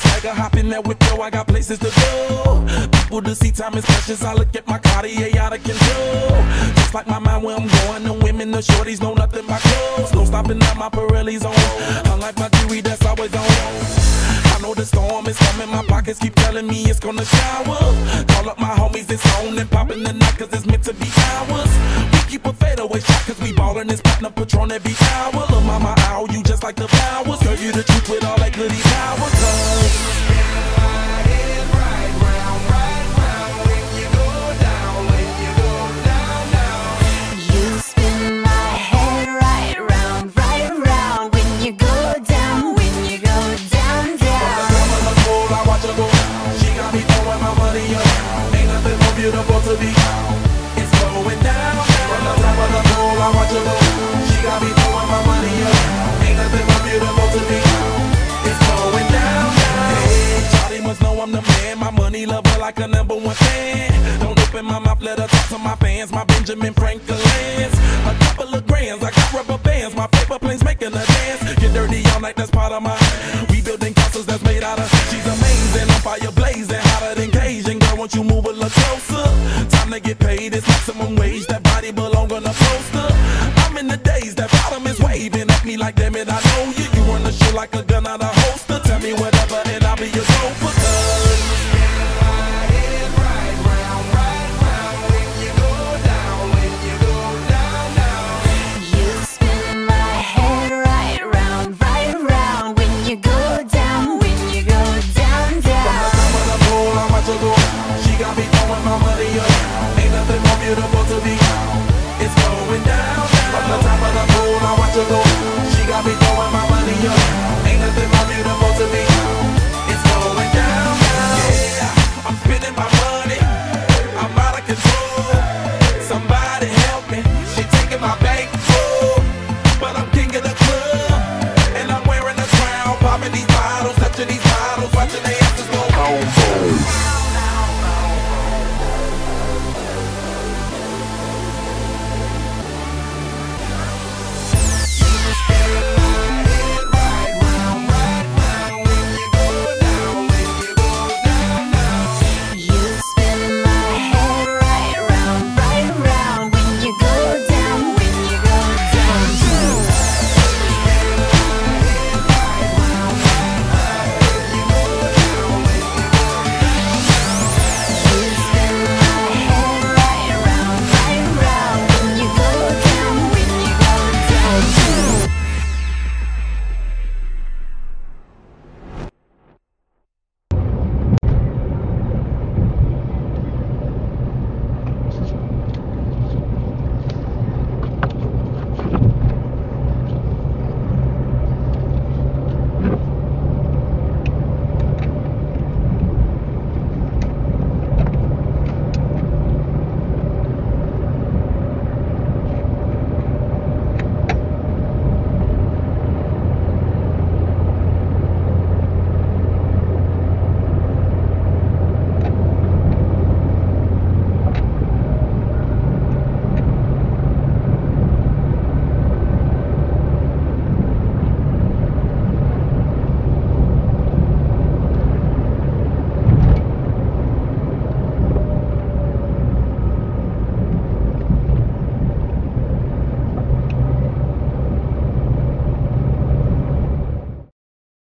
swagger, hop in that yo, I got places to go. People to see, time is precious. I look at my Cartier out of control. Just like my mind where I'm going, the women, the shorties know nothing but clothes. No stopping at my Pirelli's on. Unlike my jewelry, that's always on. I know the storm is coming, my pockets keep telling me it's gonna shower. Call up my homies, it's on and popping the night, cause it's meant to be ours. We keep a fadeaway shot, cause we ballin' this platinum patron every hour. Look, mama, ow, you just like the flowers. Girl, you the truth Benjamin Franklin's. A couple of grands, I got rubber bands. My paper planes making a